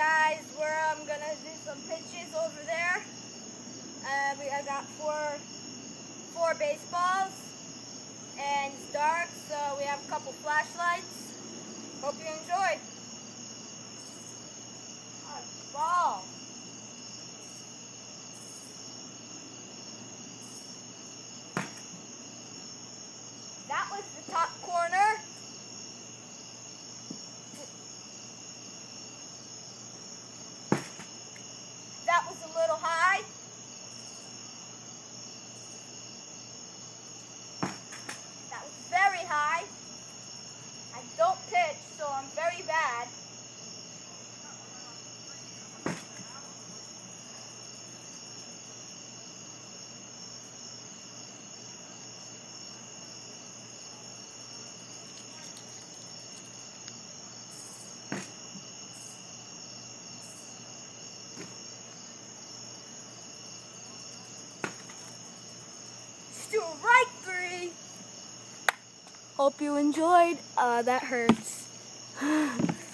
guys, where I'm gonna do some pitches over there. Uh, we, I got four, four baseballs, and it's dark, so we have a couple flashlights. Hope you enjoyed. A ball. That was the top corner. That was a little high. That was very high. I don't I'm very bad. Strike three. Hope you enjoyed. Uh, that hurts. ああ。